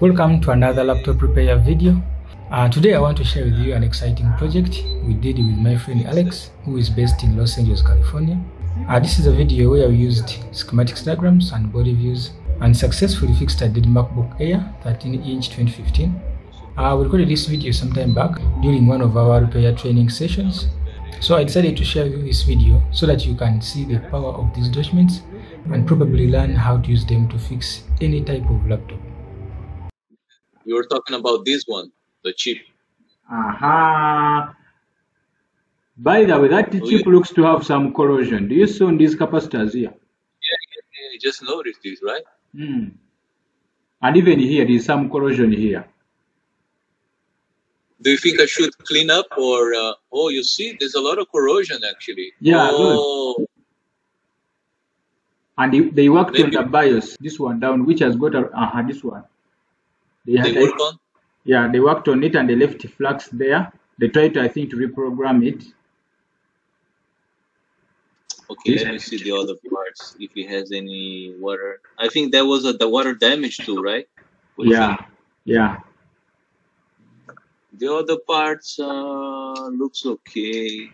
Welcome to another laptop repair video. Uh, today I want to share with you an exciting project we did with my friend Alex who is based in Los Angeles, California. Uh, this is a video where we used schematics diagrams and board views and successfully fixed a dead MacBook Air 13 inch 2015. Uh, we recorded this video some time back during one of our repair training sessions. So I decided to share with you this video so that you can see the power of these documents and probably learn how to use them to fix any type of laptop. We were talking about this one, the chip. Aha. By the way, that Oh, chip yeah. looks to have some corrosion. Do you see on these capacitors here? Yeah, yeah, yeah, you just noticed this, right? Hmm. And even here, there's some corrosion here. Do you think I should clean up or? Uh, oh, you see, there's a lot of corrosion actually. Yeah, good. Oh, And they, they worked on the BIOS, this one down, which has got a, uh this one. They they had, work on. yeah, they worked on it and they left flags there. They tried to, I think, to reprogram it. Okay, let me see the other parts. If it has any water, I think that was a, the water damage too, right? What yeah, yeah. The other parts uh, looks okay.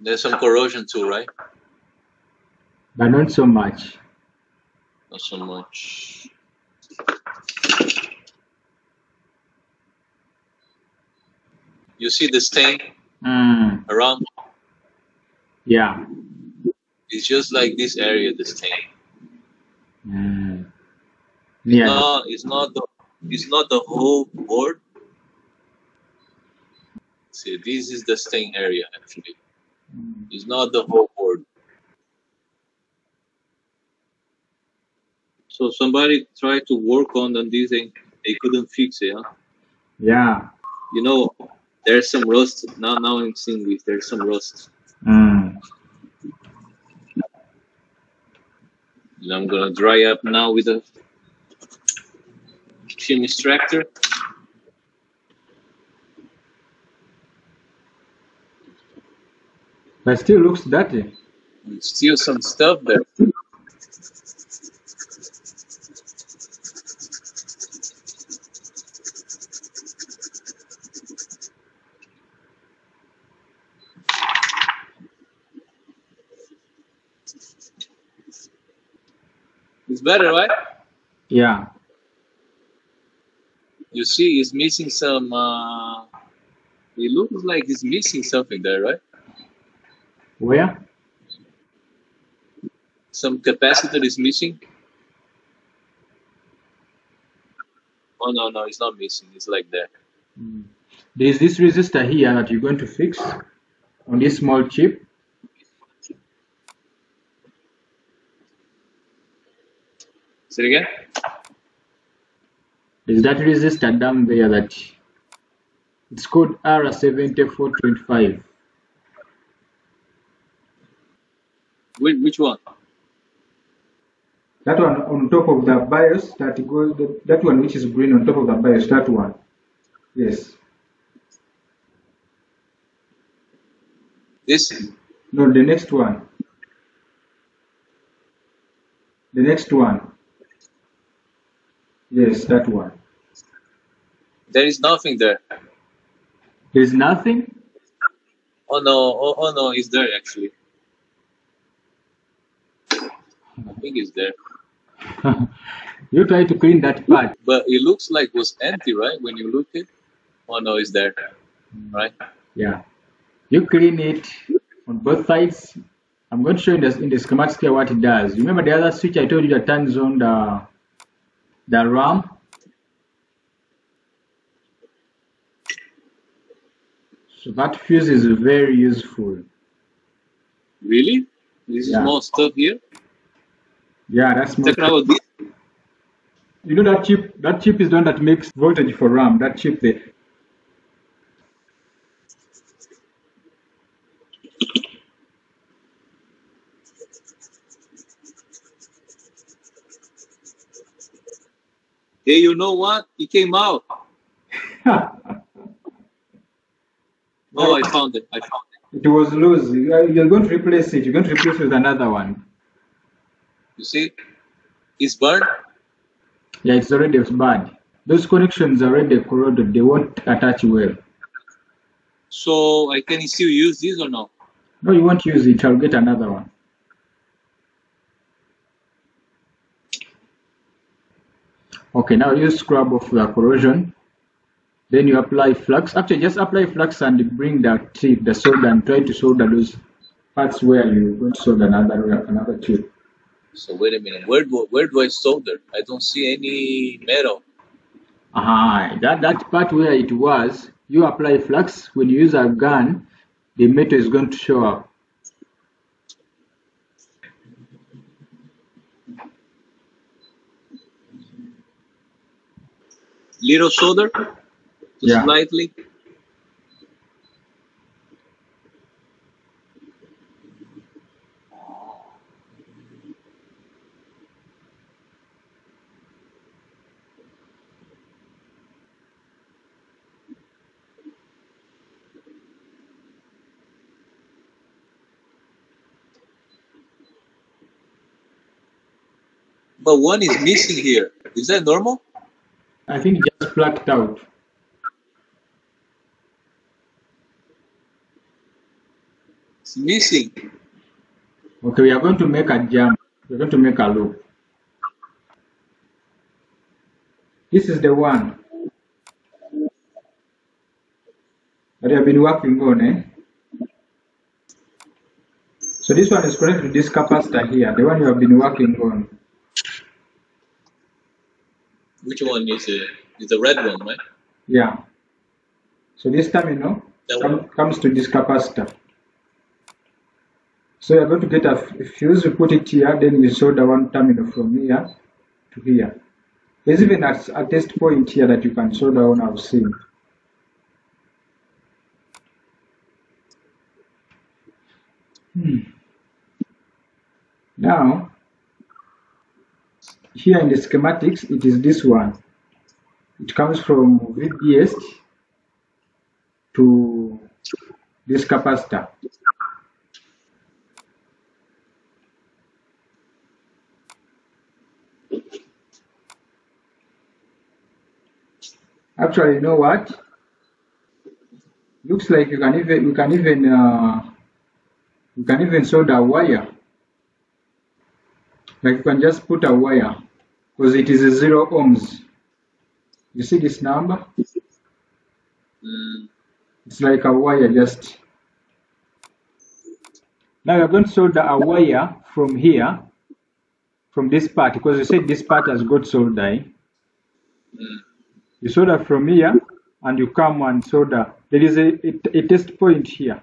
There's some corrosion too, right? But not so much. Not so much. You see the stain Mm, around? yeah. It's just like this area, the stain. Mm, yeah. not. It's not the. It's not the whole board. See, this is the stain area actually. Mm. It's not the whole board. So somebody tried to work on on this and they couldn't fix it. Huh? Yeah. You know, there's some rust. Now, now I'm seeing this. There's some rust. Mm. And I'm gonna dry up now with a film extractor. But still looks dirty. And still some stuff there. It's better, right? Yeah. You see, it's missing some. Uh, it looks like it's missing something there, right? Where? Some capacitor is missing. Oh no, no, it's not missing. It's like that. Mm. There's this resistor here that you're going to fix on this small chip. Say it again. There's that resistor down there that it's called R7425. Which, which one? That one on top of the BIOS, that goes, that one which is green on top of the BIOS, that one. Yes. This? No, the next one. The next one. Yes, that one. There is nothing there. There's nothing? Oh no, oh, oh no, it's there actually. I think it's there. you try to clean that part. But it looks like it was empty, right? When you look it. Oh no, it's there. Right? Yeah. You clean it on both sides. I'm going to show you in the, in the schematic here what it does. You remember the other switch I told you that turns on the the RAM? So that fuse is very useful. Really? This is more stuff here? Yeah, that's more? You know that chip? That chip is the one that makes voltage for RAM. That chip there. Hey, you know what? It came out. Oh, I found it. I found it. It was loose. Are- uh, You're going to replace it. You're going to replace it with another one. You see, it's burned. Yeah, it's already bad. Those connections are already corroded. They won't attach well. So I can still use this or no? No, you won't use it. I'll get another one. Okay, now you scrub off the corrosion. Then you apply flux. Actually, just apply flux and bring the tip, the solder, and try to solder those parts where you're going to solder another another tube. So wait a minute. Where do where do I solder? I don't see any metal. Ah, that, that part where it was, you apply flux. When you use a gun, the metal is going to show up. Little solder, just Yeah. slightly. But one is missing here. Is that normal? I think it just plucked out. It's missing. Okay, we are going to make a jump. We're going to make a loop. This is the one that have been working on, eh? So this one is connected to this capacitor here, the one you have been working on. Which one is it? Is the red one, right? Yeah. So this terminal one. comes to this capacitor. So you're going to get a fuse, you put it here, then you solder one terminal from here to here. There's even a, a test point here that you can solder on, I've seen. Hmm. Now, here in the schematics, it is this one. It comes from VBS to this capacitor. Actually, you know what? Looks like you can even you can even uh, you can even solder wire. Like you can just put a wire because it is a zero ohms. You see this number? Mm, It's like a wire just. Now you're going to solder a wire from here, from this part, because you said this part has got solder. eh? mm. You solder from here, and you come and solder. There is a, a, a test point here.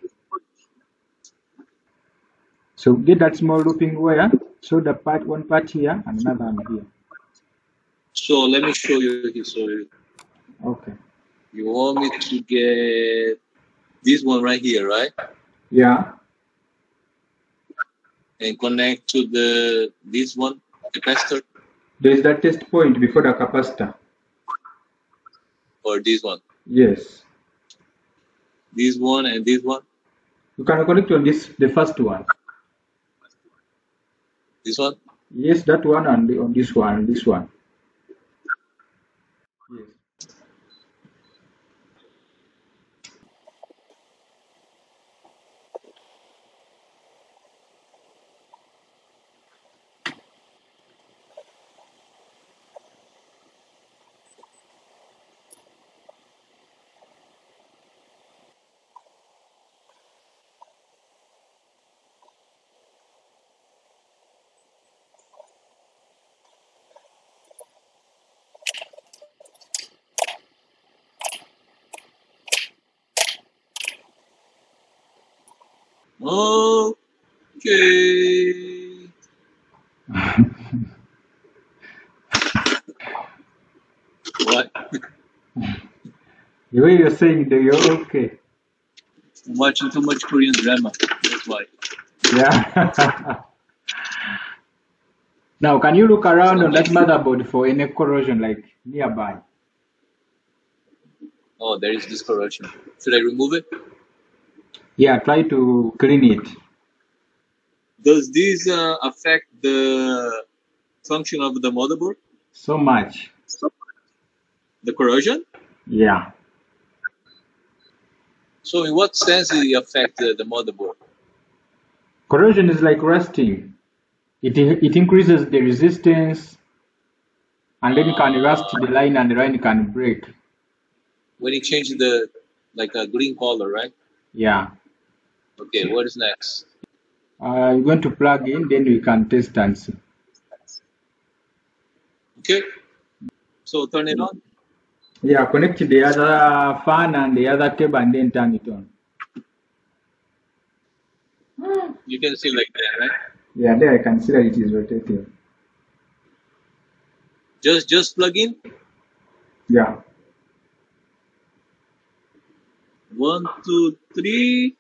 So get that small looping wire, solder part one part here and another one here. So let me show you here. So Okay. you want me to get this one right here, right? Yeah. And connect to the this one capacitor There is that test point before the capacitor. or this one, Yes. this one and this one, You can connect on this the first one. This one. Yes, that one and on this one, this one. Okay. What? The way you're saying that you're okay. I'm watching too much Korean drama. That's why. Yeah. now, can you look around on that motherboard for any corrosion like nearby? Oh, there is this corrosion. Should I remove it? Yeah, try to clean it. Does this uh, affect the function of the motherboard? So much. So The corrosion? Yeah. So in what sense it affect the, the motherboard? Corrosion is like rusting. It, it increases the resistance and then it can rust the line and the line can break. When it changed the like a green color, right? Yeah. Okay, what is next? Uh, you're going to plug in, then we can test and see. Okay. So turn it on. Yeah, connect the other fan and the other cable and then turn it on. You can see like that, right? Yeah, there I can see that it is rotating. Just just plug in. Yeah. One, two, three.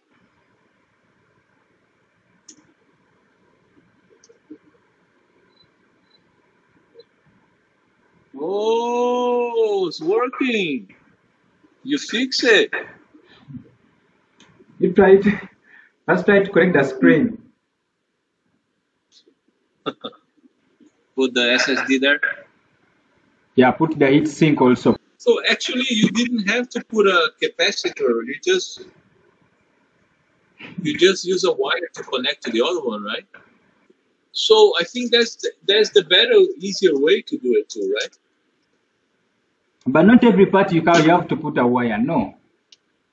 Oh, it's working. You fix it. You try it. Let's try to connect the screen. Put the SSD there. Yeah, put the heat sink also. So actually, you didn't have to put a capacitor. You just you just use a wire to connect to the other one, right? So I think that's the, that's the better, easier way to do it too, right? But not every part you can you have to put a wire. No,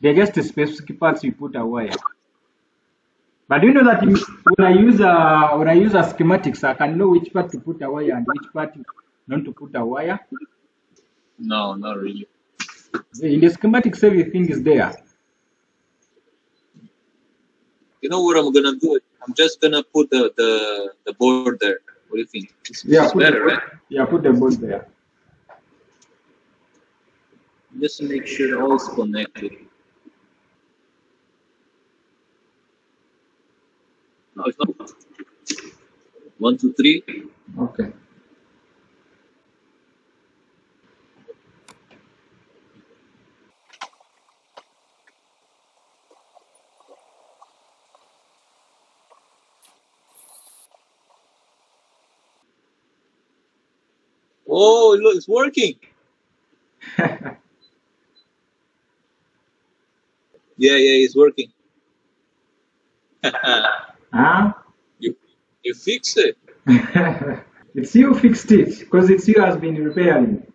they're just specific parts you put a wire. But you know that when I use a when I use a schematics, I can know which part to put a wire and which part not to put a wire. No, not really. In the schematics, everything is there. You know what I'm gonna do? I'm just gonna put the the, the board there. What do you think? It's, Yeah, it's put better, the, right? Yeah, put the board there. Just to make sure all is connected. No, it's not. One, two, three. Okay. Oh, look, it's working. Yeah, yeah, it's working. Huh? you you fix it. it's you fixed it because it's you has been repairing.